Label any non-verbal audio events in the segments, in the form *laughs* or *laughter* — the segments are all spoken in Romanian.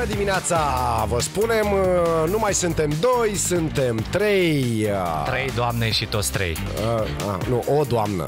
Bună dimineața! Vă spunem, uh, nu mai suntem doi, suntem trei. uh, Trei doamne și toți trei. Uh, uh, nu, o doamnă.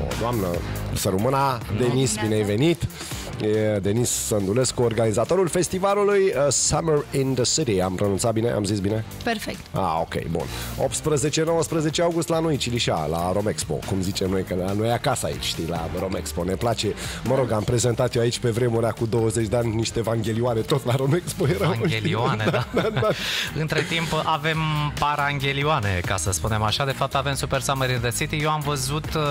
O doamnă. Să rămână. Denis, bine ai venit. E Denis Sândulescu, organizatorul festivalului uh, Summer in the City. Am pronunțat bine? Am zis bine? Perfect. Ah, ok, bun. 18-19 august la noi, Cilișa, la Romexpo, cum zicem noi, că la noi e acasă aici, știi, la Romexpo. Ne place. Mă rog, am prezentat eu aici pe vremurea cu 20 de ani niște evanghelioane tot la Romexpo. Erau, Anghelioane, *laughs* da. Între timp avem paranghelioane, ca să spunem așa. De fapt avem Super Summer in the City. Eu am văzut, uh,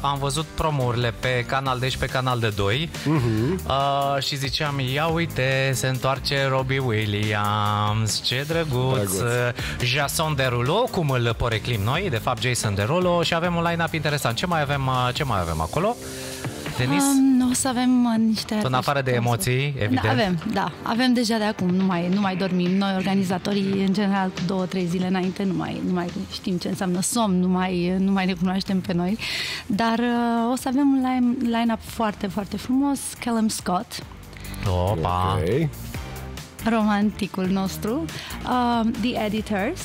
am văzut promurile pe canal de și pe canal de 2 uh-huh. Uh, și ziceam, ia uite, se întoarce Robbie Williams, ce drăguț. Drăguț. drăguț. Jason Derulo, cum îl poreclim noi, de fapt Jason Derulo și avem un line-up interesant. Ce mai avem, uh, ce mai avem acolo? Denis? Um, o să avem uh, niște... în afară de artiști emoții, Da, evident. avem, da. Avem deja de acum, nu mai, nu mai dormim. Noi, organizatorii, în general, cu două, trei zile înainte, nu mai, nu mai știm ce înseamnă somn, nu mai, nu mai ne cunoaștem pe noi. Dar uh, o să avem un line, line-up foarte, foarte frumos. Callum Scott, Opa! Ok. romanticul nostru, uh, The Editors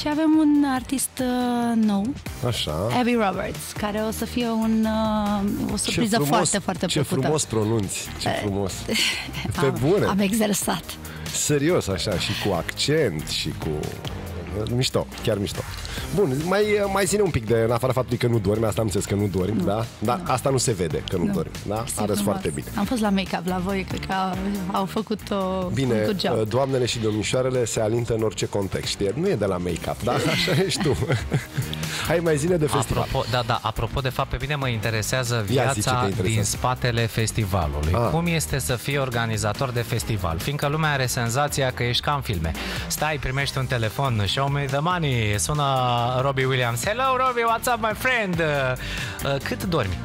și avem un artist uh, nou, Așa. Abby Roberts, care o să fie un, uh, o surpriză foarte, foarte ce plăcută. frumos pronunți, ce frumos. *laughs* Pe am, bune. Am exersat. Serios, așa, și cu accent și cu... Mișto, chiar mișto. Bun, mai, mai ține un pic de, în afara faptului că nu dormi, asta am înțeles că nu dormi, da? Dar asta nu se vede că nu, Nu. dormi, da? Mersi Arăți frumos. foarte bine. Am fost la make-up la voi, cred că au, au făcut o Bine, un good job. uh, doamnele și domnișoarele se alintă în orice context, știi? Nu e de la make-up, da? *laughs* Așa ești tu. Hai mai zine de festival. Apropo, da, da, apropo de fapt, pe mine mă interesează Ia zi ce te viața interesează. din spatele festivalului. Ah. Cum este să fii organizator de festival? Fiindcă lumea are senzația că ești ca în filme. Stai, primești un telefon, show me the money, sună Robbie Williams. Hello, Robbie, what's up, my friend? Uh, uh, Cât dormi?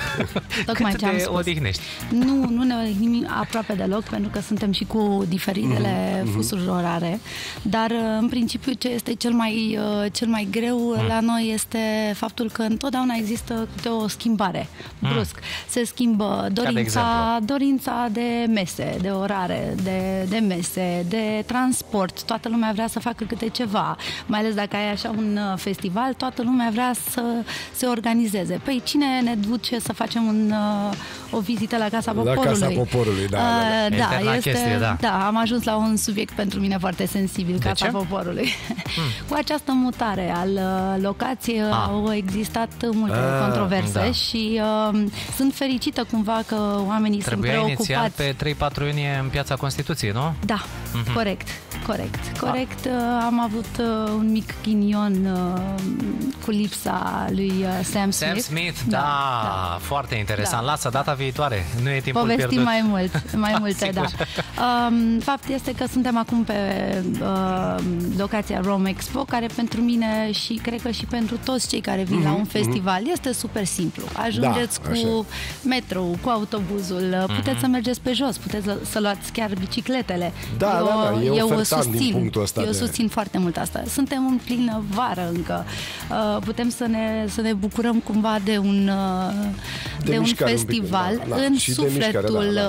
*laughs* Tocmai Cât ce am te spus. odihnești? Nu, nu ne odihnim aproape deloc, pentru că suntem și cu diferitele Mhm, fusuri orare, dar uh, în principiu ce este cel mai, uh, cel mai greu Mhm. la noi este faptul că întotdeauna există câte o schimbare brusc. Se schimbă dorința, exemplu? dorința de mese, de orare, de, de mese, de transport. Toată lumea vrea să facă câte ceva, mai ales dacă ai așa un uh, festival, toată lumea vrea să se organizeze. Păi cine ne duce să facem un, uh, o vizită la Casa La Poporului? Casa Poporului, da, da, da. Uh, Eterna da, este, chestie, da. da, am ajuns la un subiect pentru mine foarte sensibil, Casa ce? Hmm. Poporului. *laughs* Cu această mutare al uh, locației Ah. au existat multe Ah, controverse da. și uh, sunt fericită cumva că oamenii Trebuia sunt inițial preocupați. pe 3-4 iunie în piața Constituției, nu? Da, Mhm. corect, corect, corect. Uh, Am avut uh, un mic ghinion uh, cu lipsa lui uh, Sam Smith. Sam Smith, da, da, foarte interesant. Da. Lasă data viitoare, nu e timpul Povestim pierdut. mai mult, mai *laughs* multe, da. sigur. Um, fapt este că suntem acum pe uh, locația Rome Expo, care pentru mine și cred că și pentru toți cei care vin la un festival este super simplu. Ajungeți Mhm, Da, așa cu metrou, cu autobuzul, Mhm. puteți să mergeți pe jos, puteți să, să luați chiar bicicletele. Da, eu, da, da, e eu ofertant din susțin, punctul ăsta eu de- susțin foarte mult asta. Suntem în plină vară încă. Uh, putem să ne, să ne bucurăm cumva de un, uh, De de, un mișcare un pic, festival da, da. în Și de mișcare, sufletul da,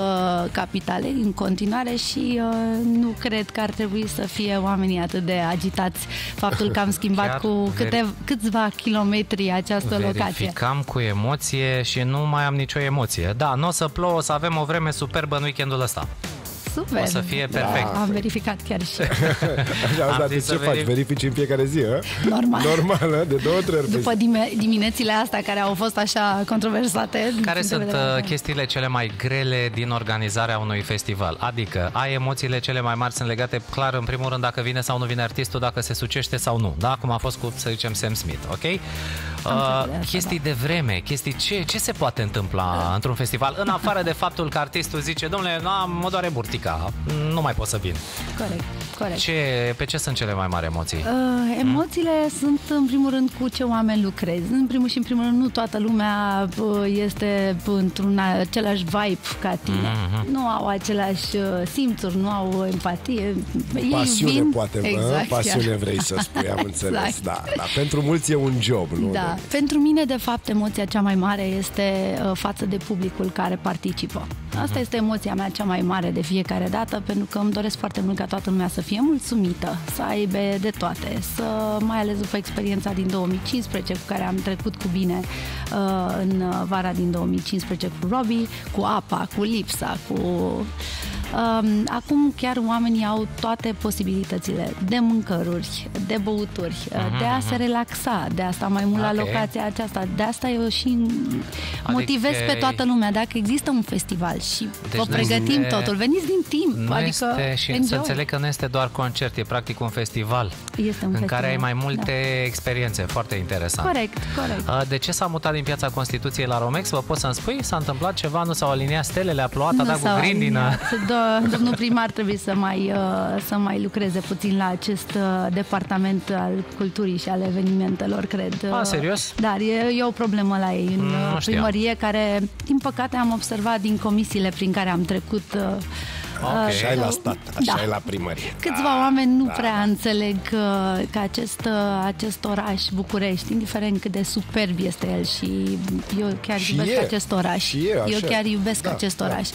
uh, capitalei în continuare și uh, nu cred că ar trebui să fie oamenii atât de agitați faptul că am *laughs* schimbat Chiar cu veri- câte, câțiva kilometri această locație. Verificam cu emoție și nu mai am nicio emoție. Da, nu o să plouă, o să avem o vreme superbă în weekendul ăsta. Super! O să fie perfect. Am verificat chiar și *laughs* Așa, Am dar de zis ce să faci? verific- Verifici în fiecare zi, a? normal. Normal, a? de două, trei ori pe După zi. dime- diminețile astea care au fost așa controversate. din Care punct de sunt vedere- uh, chestiile cele mai grele din organizarea unui festival? Adică, ai emoțiile cele mai mari sunt legate clar, în primul rând, dacă vine sau nu vine artistul, dacă se sucește sau nu. Da? Cum a fost cu, să zicem, Sam Smith, ok? Uh, înțeles asta, chestii de vreme, chestii ce, ce se poate întâmpla într-un festival, în afară de faptul că artistul zice, domnule, nu, am- mă doare burtica, nu mai pot să vin. Corect, corect. Ce, pe ce sunt cele mai mari emoții? Uh, emoțiile sunt în primul rând cu ce oameni lucrezi. În primul și în primul rând nu toată lumea uh, este într-un același vibe ca tine. Mhm. Nu au aceleași uh, simțuri, nu au empatie. Ei Pasiune, vin... poate, exact, exact, pasiune chiar. vrei să spui, am *laughs* înțeles. Exact. Da, da, pentru mulți e un job, nu? Da, Da, pentru mine, de fapt, emoția cea mai mare este uh, față de publicul care participă. Asta este emoția mea cea mai mare de fiecare dată, pentru că îmi doresc foarte mult ca toată lumea să fie mulțumită, să aibă de toate, să mai ales după experiența din 2015 cu care am trecut cu bine uh, în vara din 2015 cu Robbie, cu apa, cu lipsa, cu Um, acum chiar oamenii au toate posibilitățile de mâncăruri, de băuturi, uh-huh, de a se mhm. relaxa, de a sta mai mult okay. la locația aceasta. De asta eu și adică motivez pe toată lumea. Dacă există un festival și deci vă pregătim este, totul, veniți din timp. Nu adică este, și enjoy. să înțeleg că nu este doar concert, e practic un festival. Este un în festival, care ai mai multe da. experiențe, foarte interesant. Corect, corect. Uh, de ce s-a mutat din piața Constituției la Romex? Vă pot să-mi spui? S-a întâmplat ceva? Nu s-au aliniat stelele? A plouat? A dat cu grindină? *laughs* domnul primar trebuie să mai, uh, să mai lucreze puțin la acest uh, departament al culturii și al evenimentelor, cred. A, serios? Dar e, e o problemă la ei în mm, primărie care, din păcate, am observat din comisiile prin care am trecut Okay. Așa e la stat, așa da. e la primărie. Câțiva da. oameni nu da. prea înțeleg că, că acest, acest oraș, București, indiferent cât de superb este el și eu chiar și iubesc e. acest oraș. Și e, eu chiar iubesc da, acest da. oraș.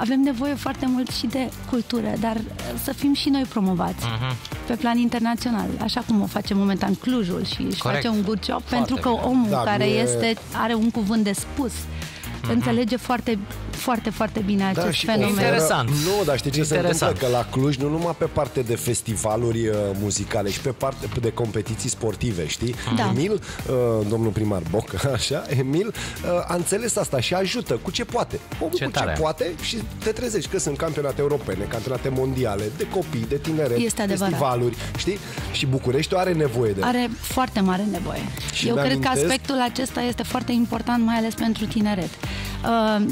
Avem nevoie foarte mult și de cultură, dar să fim și noi promovați uh-huh. pe plan internațional, așa cum o face momentan Clujul și își face un good job, foarte pentru că omul da, care e... este are un cuvânt de spus uh-huh. înțelege foarte foarte, foarte bine acest da, și fenomen. Interesant. Nu, dar știi ce Interesant. se întâmplă? Că la Cluj nu numai pe parte de festivaluri uh, muzicale, și pe parte de competiții sportive, știi? Da. Emil, uh, domnul primar Boc, *laughs* așa, Emil uh, a înțeles asta și ajută cu ce poate. Omul ce cu tare. ce poate și te trezești că sunt campionate europene, campionate mondiale, de copii, de tineret, este festivaluri, știi? Și București are nevoie de Are foarte mare nevoie. Și Eu cred amintesc... că aspectul acesta este foarte important, mai ales pentru tineret. Uh,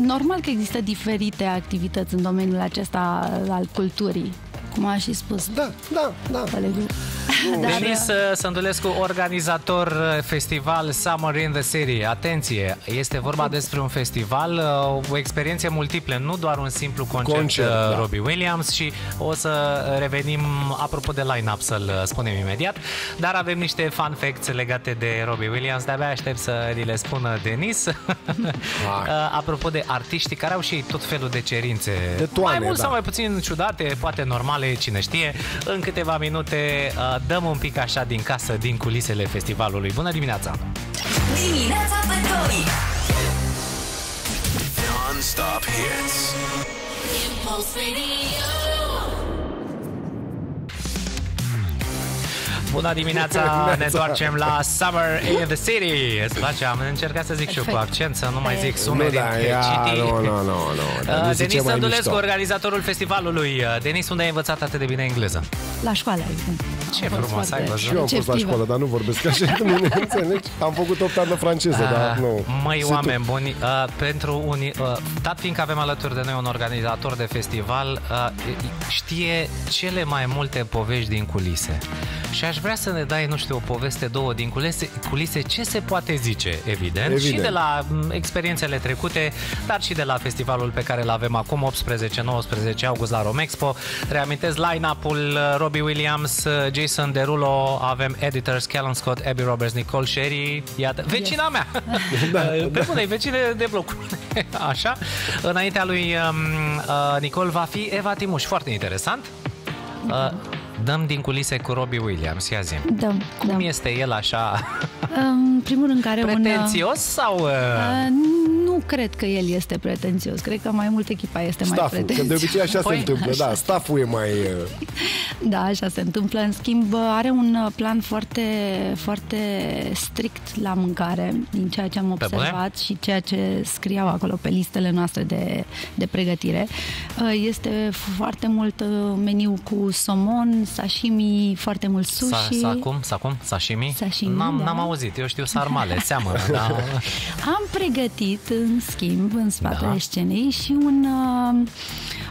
normal că există diferite activități în domeniul acesta al culturii cum a și spus. Da, da, da. Colegul. Dar... Denis uh, Sândulescu, organizator uh, festival Summer in the City. Atenție, este vorba *laughs* despre un festival, uh, o experiență multiple, nu doar un simplu concert, concert da. Robbie Williams și o să revenim apropo de line-up să-l spunem imediat, dar avem niște fun facts legate de Robbie Williams, de-abia aștept să li le spună Denis. *laughs* apropo de artiști care au și ei tot felul de cerințe, de toane, mai mult da. sau mai puțin ciudate, poate normale, cine știe. În câteva minute dăm un pic așa din casă, din culisele festivalului. Bună dimineața! Dimineața Bătoi! Non-stop hits. Impulse Radio. Bună dimineața, *laughs* ne întoarcem la Summer in the City. Îți place? Am încercat să zic și eu cu accent, să nu mai zic sume din City. Nu, nu, nu, nu. *laughs* Denis Sândulescu, organizatorul festivalului. Uh, Denis, unde ai învățat atât de bine engleză? La școală, evident. Ce frumos ai văzut. Și eu am fost la școală, dar nu vorbesc așa cu mine, *laughs* înțelegi? Am făcut 8 ani de franceză, dar nu. Măi, oameni buni, uh, pentru unii, uh, dat fiindcă avem alături de noi un organizator de festival, știe cele mai multe povești din culise. Și aș vrea să ne dai, nu știu, o poveste, două din culise, culise ce se poate zice, evident, evident. și de la experiențele trecute, dar și de la festivalul pe care îl avem acum, 18-19 august la Romexpo. Reamintesc line-up-ul uh, Robbie Williams, uh, Jason Derulo, avem editors Callum Scott, Abby Roberts, Nicole Sherry, iată, vecina yes. mea. *laughs* da, *laughs* Pe bune, vecine de bloc. *laughs* Așa. Înaintea lui um, uh, Nicole va fi Eva Timuș, foarte interesant. Uh, Dăm din culise cu Robbie Williams, ia zi. Dăm, Cum dăm. este el așa? În primul rând care Pretențios un, sau... Uh... Nu cred că el este pretențios. Cred că mai mult echipa este Stafful, mai pretențios. că de obicei așa păi, se întâmplă. Da, așa. Da, stafful e mai... Uh, da, așa se întâmplă. În schimb, are un plan foarte, foarte strict la mâncare, din ceea ce am observat și ceea ce scriau acolo pe listele noastre de, de pregătire. Uh, este foarte mult uh, meniu cu somon, sashimi, foarte mult sushi. Sa, sa cum? Sa cum? Sashimi? Sashimi, N-am, da. n-am auzit. Eu știu sarmale, seamănă. da. *laughs* Am pregătit, în schimb, în spatele da. scenei și un, uh,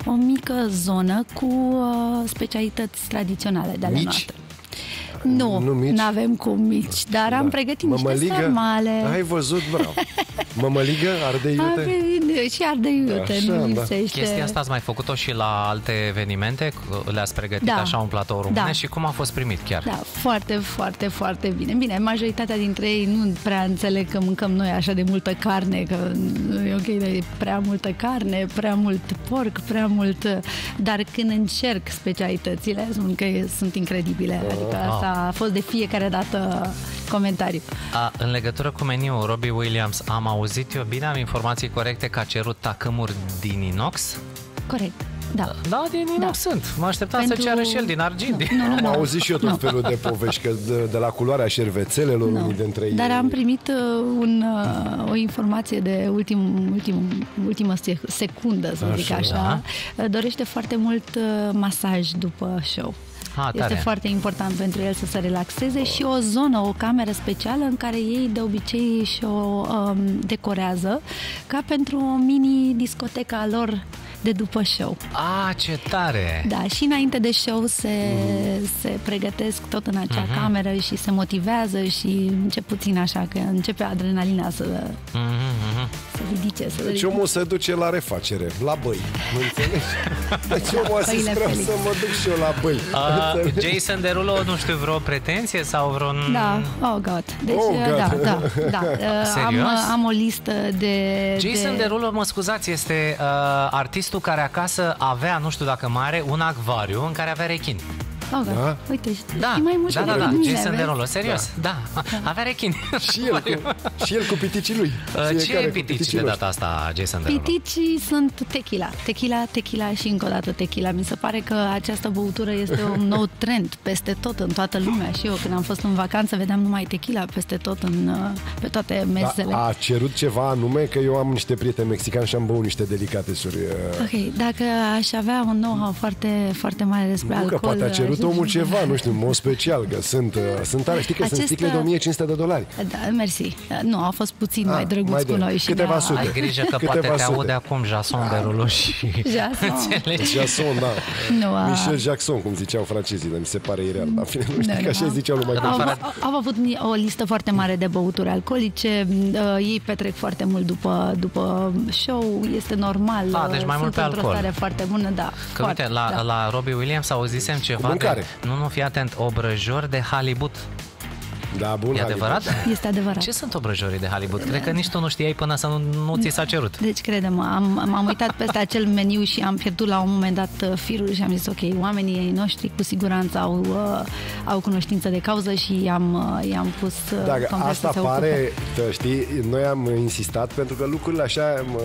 o mică zonă cu uh, specialități tradiționale de ale Mici? noastre. Nu, nu mici? nu avem cum mici, dar am pregătit niște Mămăligă? sarmale. Ai văzut, bravo. *laughs* Mămăligă, ardei Am iute? venit și ardei iute, Așa, nu da. lipsește. Chestia asta ați mai făcut-o și la alte evenimente? Le-ați pregătit Da. așa un platou românesc Da. și cum a fost primit chiar? Da, foarte, foarte, foarte bine. Bine, majoritatea dintre ei nu prea înțeleg că mâncăm noi așa de multă carne, că nu e ok, de prea multă carne, prea mult porc, prea mult... Dar când încerc specialitățile, spun că sunt incredibile. Adică asta a fost de fiecare dată comentariu. A, în legătură cu meniul Robbie Williams, am auzit eu bine, am informații corecte că a cerut tacâmuri din inox? Corect, da. Da, din inox Da. sunt. Mă așteptam Pentru- să ceară și el din argint. Nu, nu, Am nu. auzit și eu tot Nu. felul de povești, că de, de la culoarea șervețelelor, Nu. unii dintre ei... Dar am primit uh, un, uh, o informație de ultim, ultim, ultimă se- secundă, să zic Așa. așa. Uh, Dorește foarte mult uh, masaj după show. Ah, tare. Este foarte important pentru el să se relaxeze și o zonă, o cameră specială în care ei de obicei și o um, decorează ca pentru o mini discotecă a lor de după show. A, ce tare! Da, și înainte de show se, se pregătesc tot în acea Mhm. cameră și se motivează și încep puțin așa, că începe adrenalina să, Mhm, mhm. să ridice. Să Deci ridice. omul se duce la refacere, la băi, nu înțelegi? Deci omul a zis, Băile vreau Felix. să mă duc și eu la băi. A, Înțelegi? Jason Derulo, nu știu, vreo pretenție sau vreun... Da, oh god. Deci, Oh, God. da, da, da. *laughs* Uh, Am, Serios? am o listă de... Jason de... Derulo, mă scuzați, este uh, artistul care acasă avea, nu știu dacă mai are, un acvariu în care avea rechini. Oh, God. Da? Uite, știi Da, mai mult da, da, decât da, mine, Jason vezi? Derulo, serios, da, *laughs* avea rechini. Și el, cu, *laughs* și el cu piticii lui. Uh, Fiecare Ce cu pitici piticii de lui. data asta, Jason Derulo? Piticii sunt tequila. Tequila, tequila și încă o dată tequila. Mi se pare că această băutură este un nou *laughs* trend peste tot, în toată lumea. Și eu când am fost în vacanță vedeam numai tequila peste tot, în, uh, pe toate mesele. A, a cerut ceva anume, că eu am niște prieteni mexicani și am băut niște delicatesuri. uh, Ok, dacă aș avea un know-how foarte, foarte mare despre Nu, că alcool... poate a cerut aș- omul ceva, nu știu, în mod special, că sunt, uh, sunt tare. Știi că sunt Acest, sticle de uh, 1500 de dolari. Da, mersi. Nu, a fost puțin Ah, mai drăguț mai cu de- noi. Și câteva ne-a- sute. Ai grijă că *laughs* Câteva poate te sute. aude acum Jason Derulo și... Jason. *laughs* Înțelegi? Jackson, da. Nu, a- Michel Jackson, cum ziceau francezii, dar mi se pare ireal. Dar, fine, nu știu, Nu, că nu, așa am- ziceau numai Au, cu au, au avut ni- o listă foarte mare de băuturi alcoolice, uh, ei petrec foarte mult după, după show, este normal. Ah, deci mai uh, mult sunt pe într-o alcool. stare foarte bună, da. Că foarte, uite, la, da. la Robbie Williams auzisem ceva mâncare. De... Nu, nu, fii atent, obrăjori de halibut. Da, bun, E Hollywood. adevărat? Este adevărat. Ce sunt obrăjorii de halibut? Cred că nici tu nu știai până să nu, nu ți s-a cerut. Deci, crede-mă, am, m-am uitat peste acel meniu și am pierdut la un moment dat uh, firul și am zis, ok, oamenii noștri cu siguranță au, uh, au cunoștință de cauză și i-am, uh, i-am pus uh, Dacă complet asta să se pare, ocupe. tă, știi, noi am insistat pentru că lucrurile așa mă,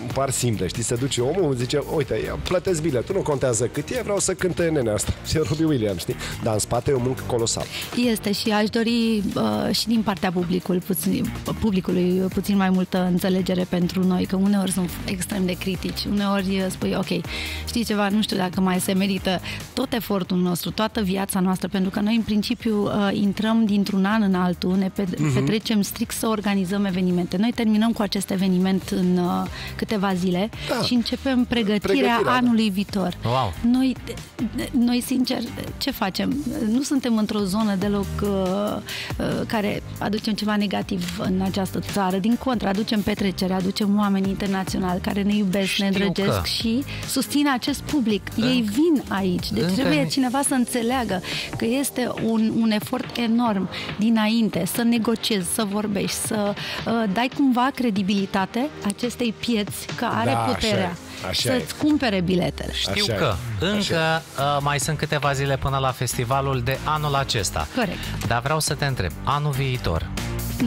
îmi par simple, știi, se duce omul, zice, uite, eu plătesc biletul, nu contează cât e, vreau să cânte nenea asta, *laughs* și Robbie Williams, știi? Dar în spate e o muncă colosal. Este și aș dori uh, și din partea publicului puțin, publicului puțin mai multă înțelegere pentru noi, că uneori sunt extrem de critici, uneori uh, spui, ok, știi ceva, nu știu dacă mai se merită tot efortul nostru, toată viața noastră, pentru că noi în principiu uh, intrăm dintr-un an în altul, ne pe- Mhm. petrecem strict să organizăm evenimente. Noi terminăm cu acest eveniment în uh, câteva zile Da. și începem pregătirea, Pregătirea, da. anului viitor. Wow. Noi, noi, sincer, ce facem? Nu suntem într-o zonă deloc uh, uh, care aducem ceva negativ în această țară. Din contră, aducem petrecere, aducem oameni internaționali care ne iubesc, Știu ne îndrăgesc că- și susțin acest public. Ei vin aici. Deci încă trebuie ni- cineva să înțeleagă că este un, un efort enorm dinainte să negociezi, să vorbești, să uh, dai cumva credibilitate acestei pieți că are Da, așa puterea e, așa e. să-ți cumpere biletele. Știu Așa e, că încă așa uh, mai sunt câteva zile până la festivalul de anul acesta. Corect. Dar vreau să te întreb, anul viitor,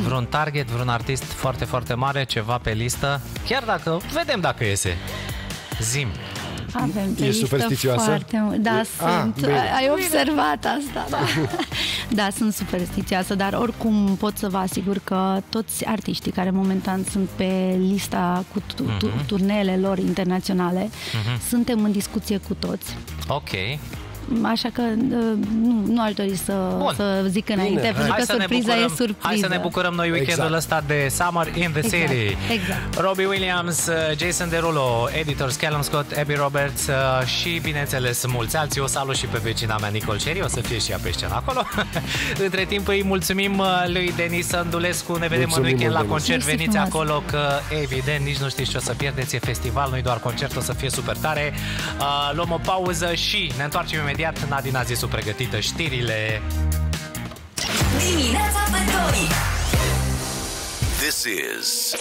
vreun target, vreun artist foarte, foarte mare, ceva pe listă, chiar dacă, vedem dacă iese. Zim. Avem pe E listă superstițioasă? Foarte mult. Da, E- Ah, sunt. bine. Ai ai observat asta, da. *laughs* da, sunt superstițioasă, dar oricum pot să vă asigur că toți artiștii care momentan sunt pe lista cu tu- tu- Mhm. turneele lor internaționale, suntem în discuție cu toți. Ok. Așa că uh, nu, nu aș dori să, să zic înainte, Bine, pentru că surpriza bucurăm, e surpriză. Hai să ne bucurăm noi weekendul exact. ăsta de Summer in the exact, City. Exact. Robbie Williams, uh, Jason Derulo, editor Callum Scott, Abby Roberts uh, și, bineînțeles, mulți alții. O salut și pe vecina mea, Nicole Cherry, o să fie și ea pe scenă acolo. *laughs* Între timp îi mulțumim lui Denis Andulescu, ne vedem mulțumim în weekend la concert, veniți frumos. acolo că, evident, nici nu știți ce o să pierdeți, e festival, nu doar concert, o să fie super tare. Uh, luăm o pauză și ne întoarcem imediat. Nadina a zis pregătită știrile. Dimineața pe This is